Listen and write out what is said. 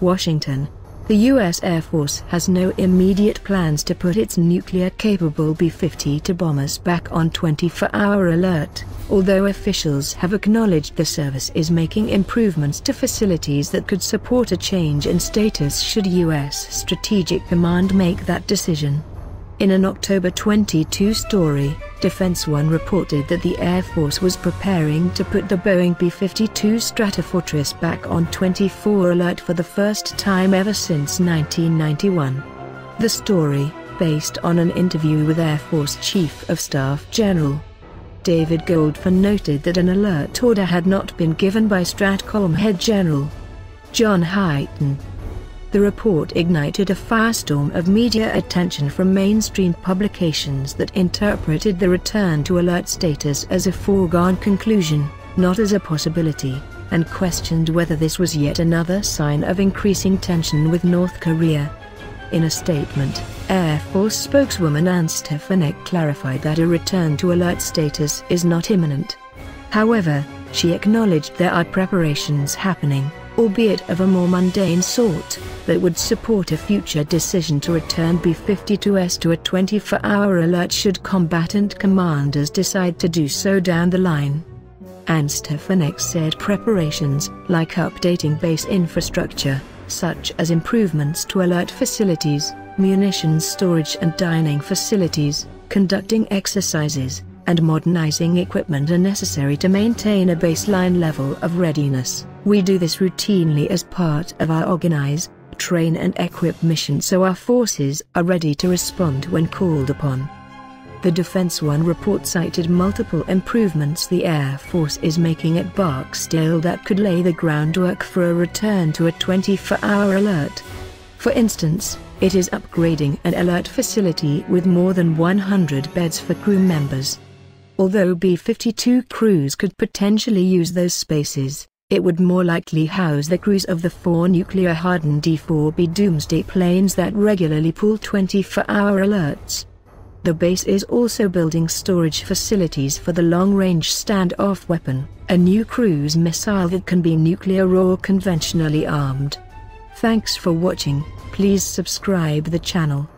Washington. The U.S. Air Force has no immediate plans to put its nuclear-capable B-52 bombers back on 24-hour alert, although officials have acknowledged the service is making improvements to facilities that could support a change in status should U.S. Strategic Command make that decision. In an October 22 story, Defense One reported that the Air Force was preparing to put the Boeing B-52 Stratofortress back on 24 alert for the first time ever since 1991. The story, based on an interview with Air Force Chief of Staff General David Goldfein noted that an alert order had not been given by Stratcom head General John Hyten. The report ignited a firestorm of media attention from mainstream publications that interpreted the return to alert status as a foregone conclusion, not as a possibility, and questioned whether this was yet another sign of increasing tension with North Korea. In a statement, Air Force spokeswoman Ann Stefanek clarified that a return to alert status is not imminent. However, she acknowledged there are preparations happening albeit of a more mundane sort, that would support a future decision to return B-52s to a 24-hour alert should combatant commanders decide to do so down the line. Ann Stefanek said preparations, like updating base infrastructure, such as improvements to alert facilities, munitions storage and dining facilities, conducting exercises, and modernizing equipment are necessary to maintain a baseline level of readiness. We do this routinely as part of our organize, train and equip mission so our forces are ready to respond when called upon. The Defense One report cited multiple improvements the Air Force is making at Barksdale that could lay the groundwork for a return to a 24-hour alert. For instance, it is upgrading an alert facility with more than 100 beds for crew members. Although B-52 crews could potentially use those spaces, it would more likely house the crews of the four nuclear-hardened E-4B Doomsday planes that regularly pull 24-hour alerts. The base is also building storage facilities for the long-range standoff weapon, a new cruise missile that can be nuclear or conventionally armed. Thanks for watching, please subscribe the channel.